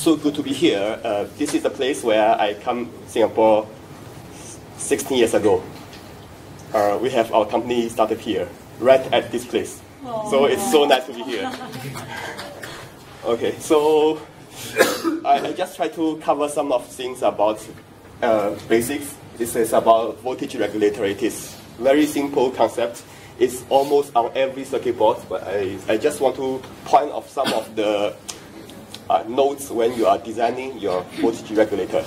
so good to be here. Uh, this is the place where I come Singapore 16 years ago. Uh, we have our company started here, right at this place. Aww. So it's so nice to be here. okay, so I, I, just try to cover some of things about uh, basics. This is about voltage regulator. It is very simple concept. It's almost on every circuit board, but I, I just want to point off some of the uh, notes when you are designing your voltage regulator.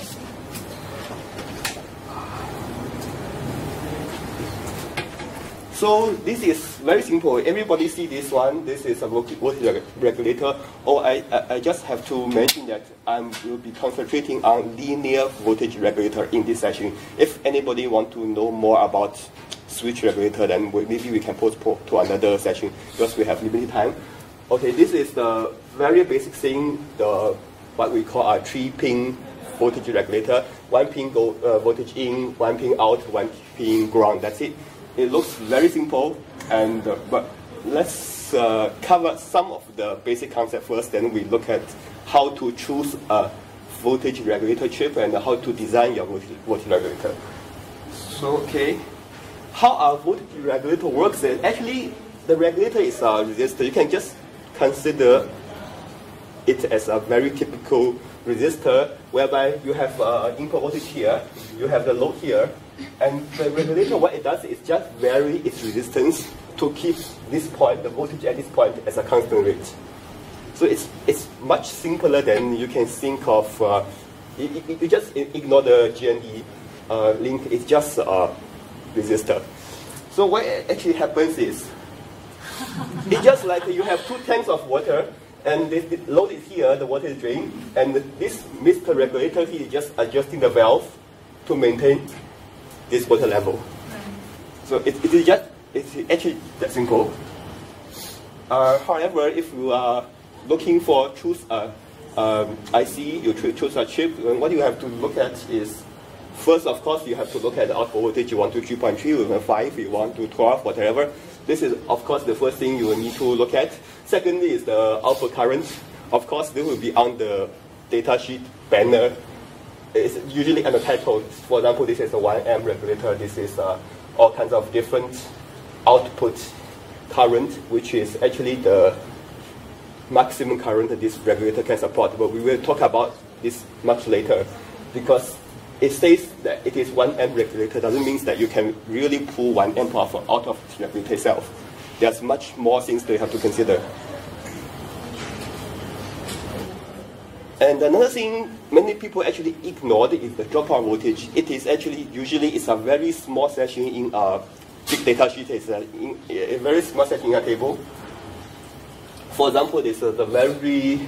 So this is very simple. Everybody see this one. This is a voltage regulator. Or oh, I, I just have to mention that I will be concentrating on linear voltage regulator in this session. If anybody want to know more about switch regulator, then maybe we can postpone to another session because we have limited time. Okay, this is the very basic thing, the what we call a three-pin voltage regulator. One pin go uh, voltage in, one pin out, one pin ground. That's it. It looks very simple, and uh, but let's uh, cover some of the basic concept first. Then we look at how to choose a voltage regulator chip and how to design your voltage, voltage regulator. So okay, how a voltage regulator works is actually the regulator is a resistor. You can just consider it as a very typical resistor whereby you have uh, input voltage here, you have the load here, and the regulator, what it does is just vary its resistance to keep this point, the voltage at this point, as a constant rate. So it's, it's much simpler than you can think of. Uh, you, you, just ignore the GND uh, link, it's just a resistor. So what actually happens is, it's just like you have two tanks of water, and this, load is here, the water is drained, and this Mr. Regulator, he is just adjusting the valve to maintain this water level. So it, it is just, it's actually that simple. Uh, however, if you are looking for choose a um, IC, you choose a chip, and what you have to look at is, first, of course, you have to look at the output voltage. You want to 3.3, you want 5, you want to 12, whatever. This is, of course, the first thing you will need to look at. Secondly is the output current. Of course, this will be on the datasheet banner it's usually on the title. For example, this is a 1 amp regulator. This is uh, all kinds of different output current, which is actually the maximum current that this regulator can support. But we will talk about this much later because it says that it is 1 amp regulator doesn't mean that you can really pull 1 amp out of the regulator itself. There's much more things that you have to consider. And another thing many people actually ignored is the dropout voltage. It is actually, usually it's a very small section in a big data sheet. It's a, in, a very small section in a table. For example, this is the very,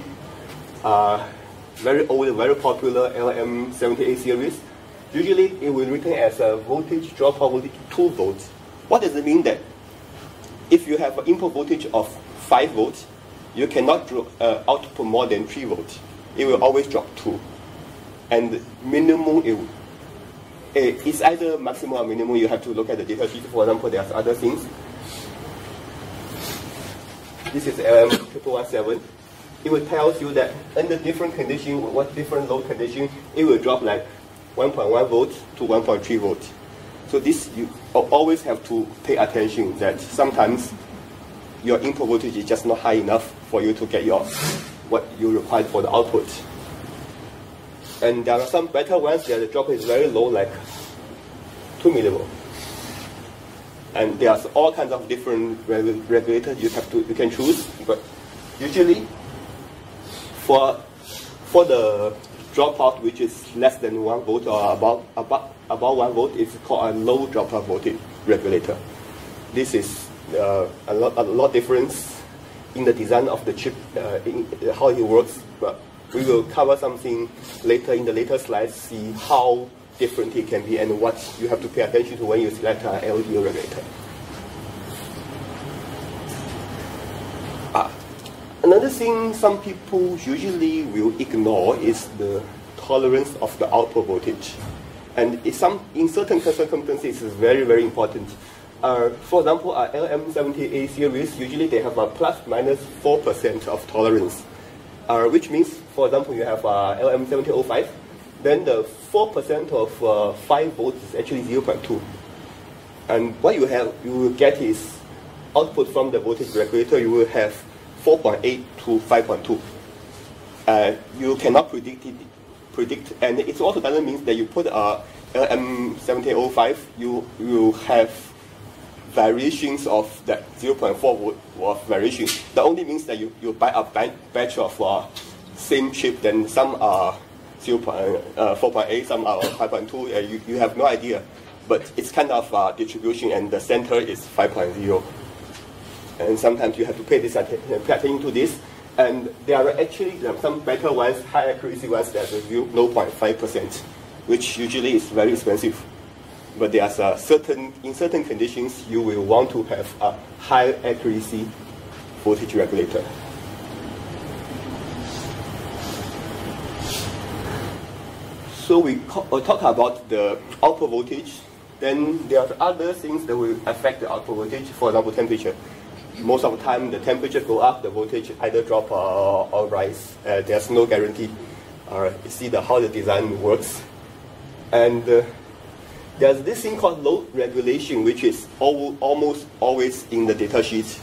uh, very old, very popular LM78 series. Usually it will written as a voltage dropout voltage 2 volts. What does it mean that if you have an input voltage of 5 volts, you cannot uh, output more than 3 volts it will always drop 2. And minimum, it, eh, it's either maximum or minimum. You have to look at the data sheet. For example, there's other things. This is um, LM117. It will tell you that under different condition, what different load condition, it will drop like 1.1 volt to 1.3 volt. So this, you always have to pay attention that sometimes your input voltage is just not high enough for you to get your what you require for the output. And there are some better ones where the drop is very low, like 2 millivolt. And there's all kinds of different regulators you have to you can choose, but usually for for the dropout which is less than one volt or about about about one volt, it's called a low dropout voltage regulator. This is uh, a lot a lot difference in the design of the chip, uh, in, uh, how it works. But we will cover something later in the later slides, see how different it can be and what you have to pay attention to when you select an LDO regulator. Ah, another thing some people usually will ignore is the tolerance of the output voltage. And some, in certain circumstances, it's very, very important. Uh, for example, our LM70A series, usually they have a plus minus 4% of tolerance, uh, which means for example, you have uh, LM7005, then the 4% of uh, 5 volts is actually 0.2. And what you have, you will get is output from the voltage regulator, you will have 4.8 to 5.2. Uh, you cannot predict it, predict, and it also doesn't mean that you put a LM7005, you will have variations of that 0.4 volt of variation. That only means that you, you buy a batch of uh, same chip, then some are 0. Uh, 4.8, some are 5.2, uh, you, you have no idea. But it's kind of uh, distribution, and the center is 5.0. And sometimes you have to pay, this, attention to this. And there are actually some better ones, high accuracy ones that are 0.5%, which usually is very expensive. But there are certain, in certain conditions, you will want to have a high accuracy voltage regulator. So we uh, talk about the output voltage. Then there are other things that will affect the output voltage, for example, temperature most of the time the temperature go up, the voltage either drop or, or rise. Uh, there's no guarantee. Uh, you see the, how the design works. And uh, there's this thing called load regulation, which is al almost always in the data sheet.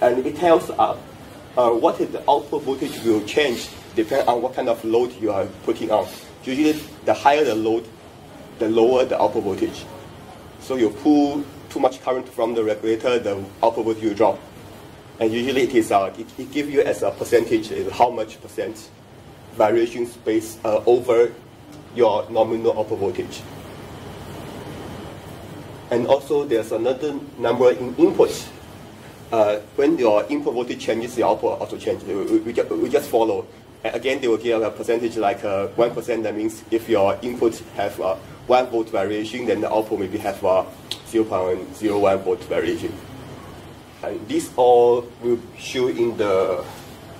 And it tells us uh, what the output voltage will change depending on what kind of load you are putting on. Usually, the higher the load, the lower the output voltage. So you pull too much current from the regulator, the output voltage will drop. And usually it is, uh, it, it gives you as a percentage is how much percent variation space uh, over your nominal output voltage. And also there's another number in input. Uh, when your input voltage changes, the output also changes. We, we, just, we just follow. again, they will give a percentage like 1%. Uh, that means if your input have a 1 volt variation, then the output maybe have a 0.01 volt variation. And this all will show in the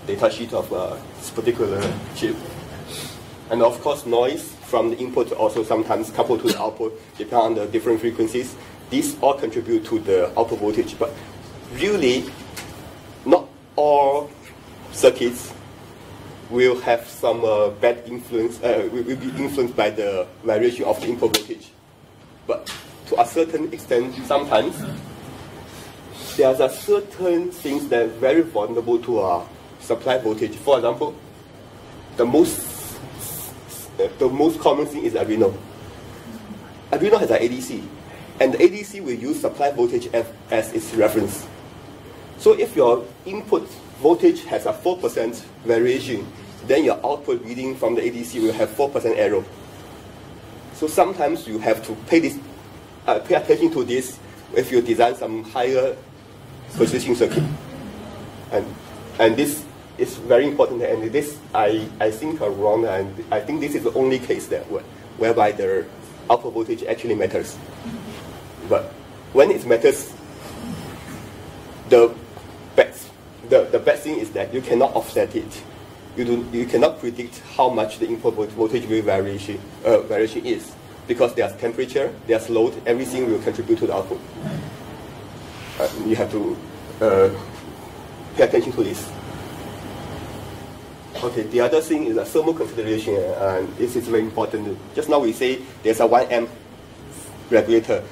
data sheet of uh, this particular chip. And of course, noise from the input also sometimes coupled to the output, depending on the different frequencies. These all contribute to the output voltage, but really, not all circuits will have some uh, bad influence, uh, will, will be influenced by the variation of the input voltage. But to a certain extent, sometimes there's a certain things that are very vulnerable to a supply voltage. For example, the most the most common thing is Arduino. Arduino has an ADC, and the ADC will use supply voltage as, as its reference. So if your input voltage has a 4% variation, then your output reading from the ADC will have 4% error. So sometimes you have to pay this uh, pay attention to this if you design some higher precision circuit. And, and this is very important, and this I, I think are wrong, and I think this is the only case that whereby the output voltage actually matters. But when it matters, the bad, the, the bad thing is that you cannot offset it. You, do, you cannot predict how much the input voltage variation, uh, variation is because there's temperature, there's load, everything will contribute to the output. Uh, you have to uh, pay attention to this. Okay, the other thing is a thermal consideration, and this is very important. Just now we say there's a 1 amp regulator.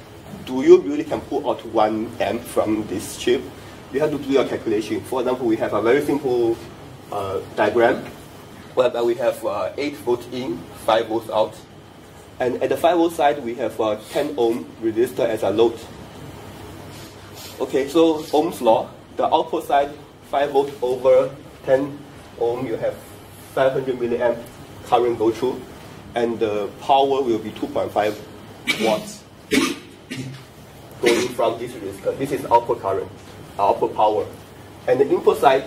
Do you really can pull out 1 amp from this chip? You have to do your calculation. For example, we have a very simple uh, diagram whereby we have uh, 8 volts in, 5 volts out. And at the 5 volt side, we have a 10 ohm resistor as a load. Okay, so Ohm's law, the output side, 5 volt over 10 ohm, you have 500 milliamp current go through, and the power will be 2.5 watts going from this resistor. This is output current, output power. And the input side,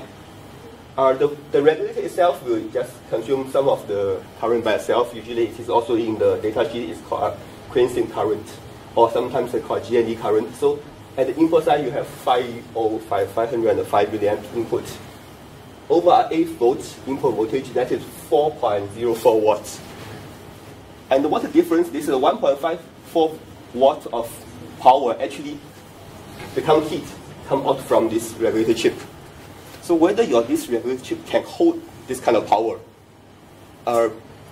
uh, the, the regulator itself will just consume some of the current by itself. Usually it is also in the data sheet, it's called quiescent current, or sometimes it's called GND current. So at the input side, you have 505, 505 milliamp input. Over 8 volts input voltage, that is 4.04 watts. And what's the difference? This is 1.54 watts of power actually become heat, come out from this regulator chip. So whether your this regulator chip can hold this kind of power uh,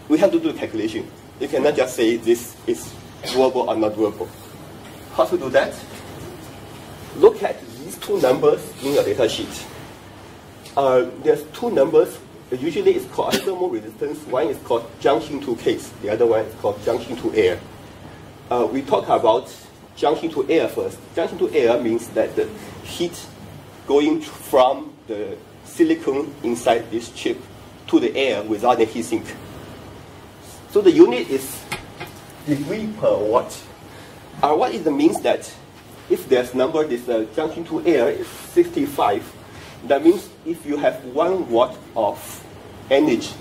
we have to do the calculation. You cannot just say this is doable or not doable. How to do that? Look at these two numbers in your data sheet. Uh, there's two numbers. Usually it's called thermal resistance. One is called junction to case. The other one is called junction to air. Uh, we talk about junction to air first. Junction to air means that the heat going from the silicon inside this chip to the air without the heat sink. So the unit is degree per watt. Uh, what it means that if there's number, this uh, junction to air is 65, that means if you have one watt of energy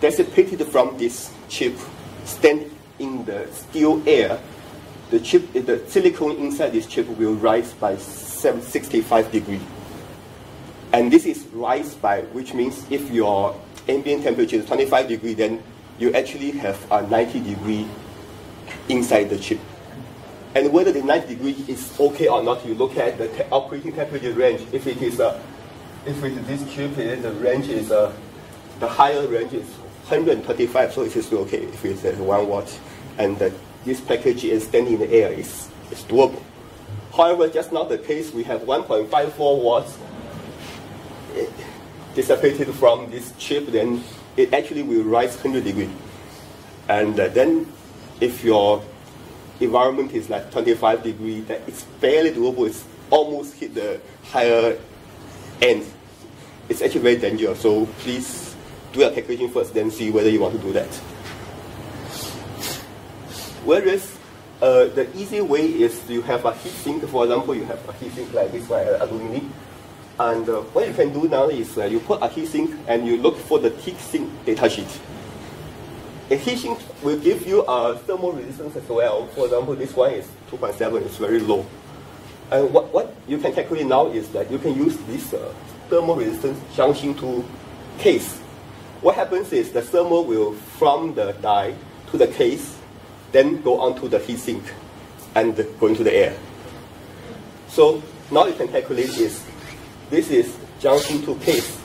dissipated from this chip stand in the still air, the chip, the silicon inside this chip will rise by 65 degree. And this is rise by, which means if your ambient temperature is 25 degree, then you actually have a 90 degree inside the chip. And whether the 90 degree is okay or not, you look at the te operating temperature range. If it is a, if it is this chip, the range is a, the higher range is 125, so it is okay if it's at one watt, and the, this package is standing in the air is, is doable. However, just not the case. We have 1.54 watts eh, dissipated from this chip, then it actually will rise 100 degrees. And uh, then if your environment is like 25 degrees, that it's fairly doable. It's almost hit the higher end. It's actually very dangerous. So please do a calculation first, then see whether you want to do that. Whereas uh, the easy way is you have a heat sink. For example, you have a heat sink like this one, aluminum. And uh, what you can do now is uh, you put a heat sink and you look for the heat sink data sheet. A heat sink will give you a thermal resistance as well. For example, this one is 2.7, it's very low. And what, what you can calculate now is that you can use this uh, thermal resistance junction to case. What happens is the thermal will from the die to the case, then go onto the heat sink and go into the air. So now you can calculate is this is junction to case.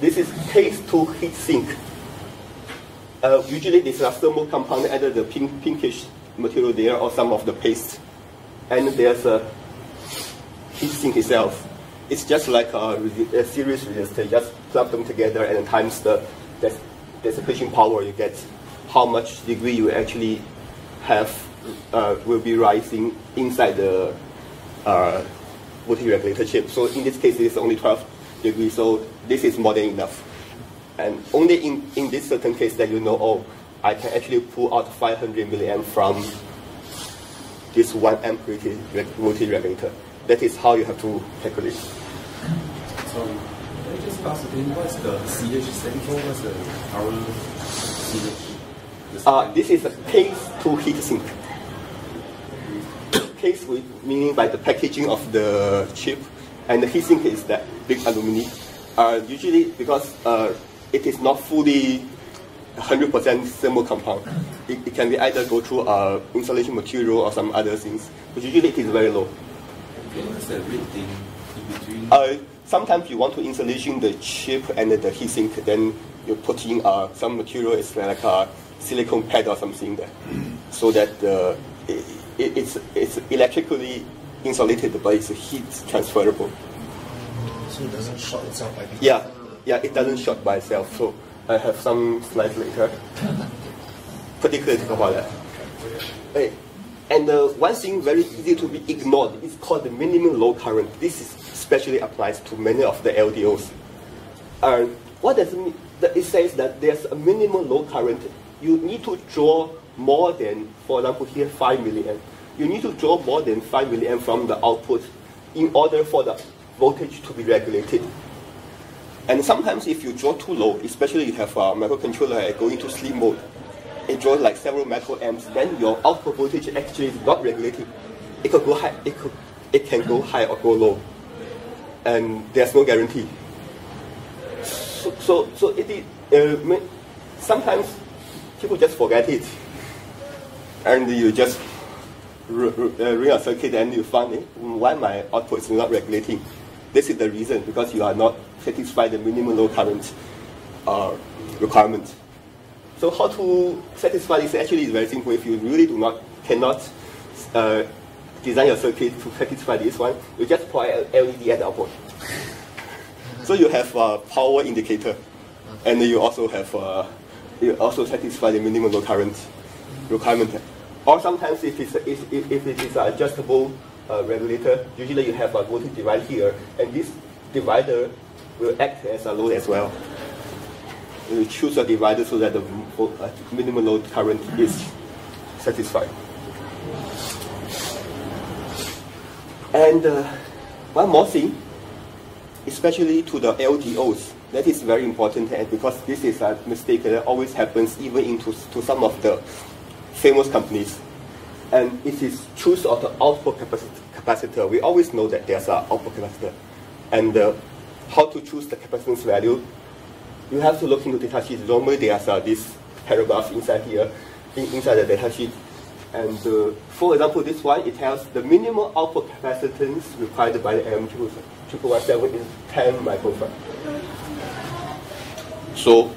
This is case to heat sink. Uh, usually this is a thermal compound, either the pink, pinkish material there or some of the paste. And there's a heat sink itself. It's just like a, a series resistor, just plug them together and times the dissipation power you get, how much degree you actually have uh, will be rising inside the uh, voltage regulator chip. So in this case, it's only 12 degrees, so this is more than enough. And only in, in this certain case that you know, oh, I can actually pull out 500 milliamp from this one amp voltage regulator. That is how you have to calculate. So, can I just ask again, what's the CH stand for? What's the power CH? Uh, this is a case to heat sink. case with, meaning by the packaging of the chip, and the heat sink is that big aluminum. Uh, usually because uh, it is not fully 100% thermal compound. It, it, can be either go through uh, insulation material or some other things, but usually it is very low. What's the red thing in between? Uh, sometimes you want to insulation the chip and the heat sink, then you put in uh, some material, it's like a silicone pad or something there, so that the, it, it, it's, it's electrically insulated, but it's heat transferable. So it doesn't short itself by Yeah yeah, it doesn't short by itself. So I have some slides later, particularly about that. And uh, one thing very easy to be ignored is called the minimum low current. This is especially applies to many of the LDOs. And uh, what does it mean? It says that there's a minimum low current. You need to draw more than, for example, here 5 milliamp. You need to draw more than 5 milliamp from the output in order for the voltage to be regulated. And sometimes if you draw too low, especially you have a microcontroller going to sleep mode, it draws like several microamps, then your output voltage actually is not regulated. It could go high, it, could, it can go high or go low. And there's no guarantee. So, so, so it is, uh, sometimes people just forget it. And you just uh, ring a circuit and you find it, why my output is not regulating. This is the reason, because you are not satisfied the minimum low current. uh, requirement. So how to satisfy this actually is very simple. If you really do not cannot uh, design your circuit to satisfy this one, you just put a LED at the output. so you have a power indicator, and you also have uh, you also satisfy the minimum load current requirement. Or sometimes if, it's, if, if it is adjustable uh, regulator, usually you have a voltage divider here, and this divider will act as a load as well. You choose a divider so that the uh, minimum load current is satisfied. And uh, one more thing, especially to the LDOs, that is very important and because this is a mistake that always happens even into to some of the famous companies. And it is choose of the output capacitor. We always know that there's an output capacitor. And uh, how to choose the capacitance value, you have to look into data sheet. Normally there's uh, this paragraph inside here, in, inside the data sheet. And uh, for example, this one, it tells the minimum output capacitance required by the M217 is 10 microfarad. So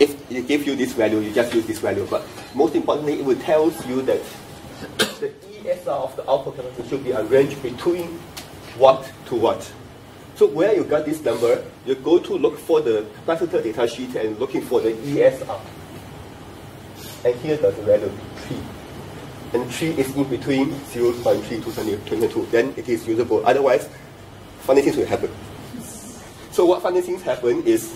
if it gives you this value, you just use this value. But most importantly, it will tell you that the ESR of the output capacitor should be arranged between what to what. So where you got this number, you go to look for the capacitor data sheet and looking for the ESR. And here the value 3. And 3 is in between 0.3 to 22. Then it is usable. Otherwise, funny things will happen. So what funny things happen is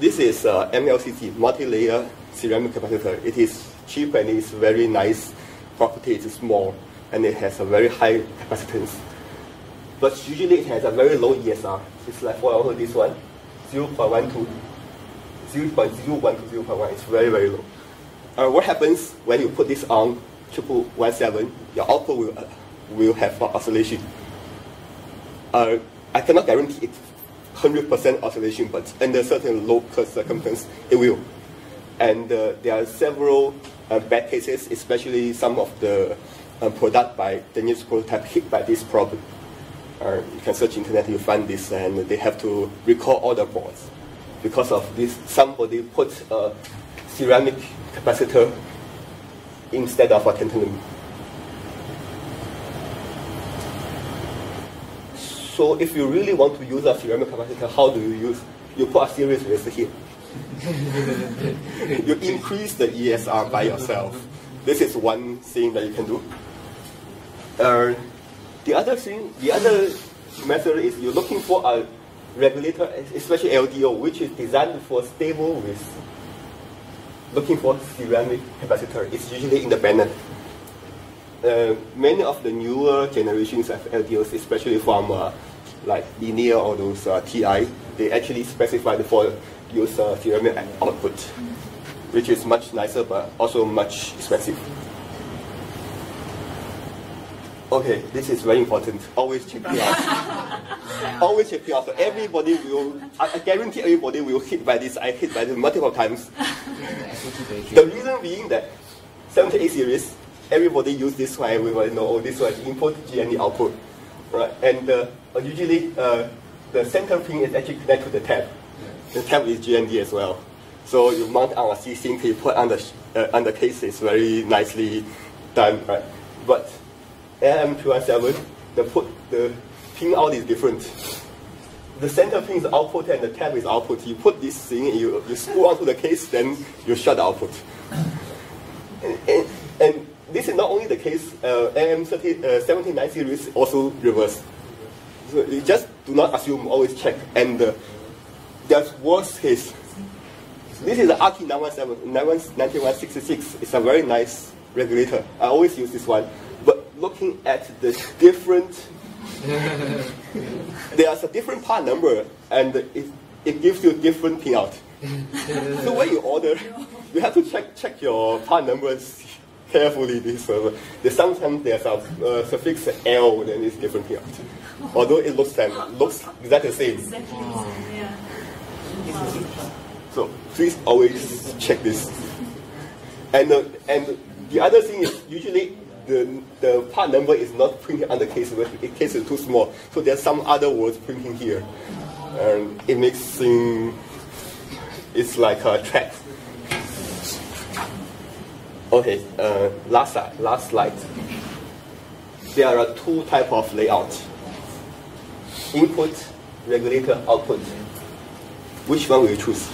this is uh, MLCC, multi-layer ceramic capacitor. It is cheap and it's very nice property. is small and it has a very high capacitance. But usually it has a very low ESR. It's like, for example, this one, 0 0.12, 0.01 to 0.1. It's very, very low. Uh, what happens when you put this on 777, your output will, uh, will have oscillation. Uh, I cannot guarantee it 100% oscillation, but under certain local circumstances, it will. And uh, there are several uh, bad cases, especially some of the uh, product by Dangerous Prototype hit by this problem. Uh, you can search internet, you find this, and they have to recall all the boards. Because of this, somebody put a ceramic capacitor instead of a tantalum. So if you really want to use a ceramic capacitor, how do you use? You put a series resistor here. you increase the ESR by yourself. This is one thing that you can do. Uh, the other thing, the other method is you're looking for a regulator, especially LDO, which is designed for stable with looking for ceramic capacitor. It's usually independent. Uh, many of the newer generations of LDOs, especially from uh, like linear or those uh, TI, they actually specified for use uh, ceramic output, which is much nicer but also much expensive. Okay, this is very important. Always check it out. Always check it out. So everybody will, I, I guarantee everybody will hit by this. I hit by this multiple times. the reason being that 78 series everybody use this one, everybody know, oh, this one is input, GND output, right? And uh, usually uh, the center pin is actually connected to the tab. The tab is GND as well. So you mount on a heat sink, you put on the, uh, on the case, very nicely done, right? But LM217, the, put, the pin out is different. The center pin is output and the tab is output. You put this thing, you, you screw onto the case, then you shut the output. And, and, and this is not only the case, uh, LM79 uh, series also reverse. So you just do not assume, always check. And uh, there's worst his. This is the RT9166. It's a very nice regulator. I always use this one. But looking at the different, there's a different part number, and it, it gives you a different pinout. so when you order, you have to check check your part numbers carefully this server. There's sometimes there's a uh, suffix L, then it's different here. Although it looks same, looks exactly the same. So please always check this. And uh, and the other thing is usually the the part number is not printed on the case the case is too small. So there's some other words printing here, and it makes things It's like a track. Okay, uh, last. Last slide. There are two type of layout: input, regulator, output. Which one will you choose?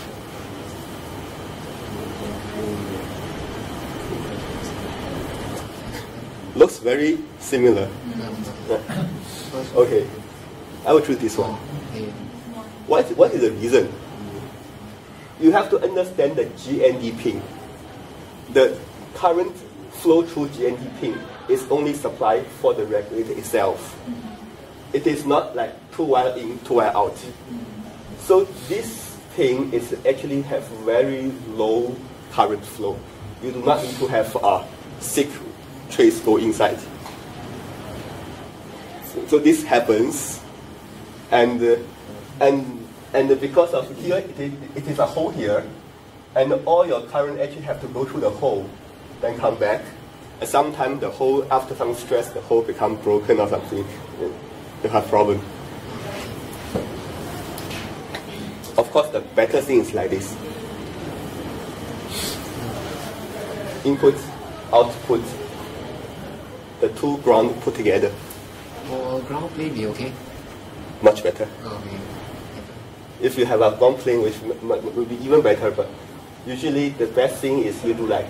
Looks very similar. Okay, I will choose this one. What, what is the reason? You have to understand the GND pin. The current flow through GND pin is only supplied for the regulator itself. It is not like two wire in, two wire out. So this thing is actually have very low current flow. You do not need to have a sick trace go inside. So, so this happens, and uh, and and because of here it is, it is a hole here, and all your current actually have to go through the hole, then come back. And sometimes the hole after some stress the hole become broken or something. You have problem. Of course, the better thing is like this. Input, output, the two ground put together, For ground plane be okay? much better. Okay. If you have a ground plane, which will be even better, but usually the best thing is you do like,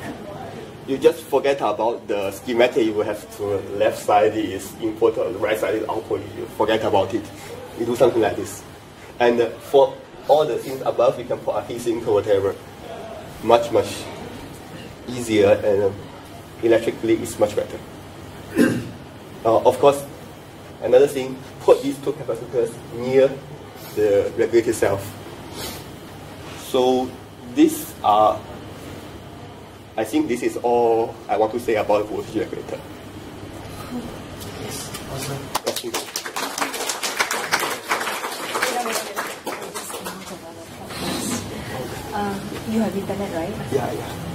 you just forget about the schematic you will have to left side is input or right side is output. You forget about it. You do something like this. And uh, for all the things above, you can put a heat sink or whatever. Much, much easier and um, electrically it's much better. Uh, of course, another thing, put these two capacitors near the regulator itself. So these are, I think this is all I want to say about voltage regulator. Yes. Awesome. Thank you. Um, you have internet, right? Yeah, yeah.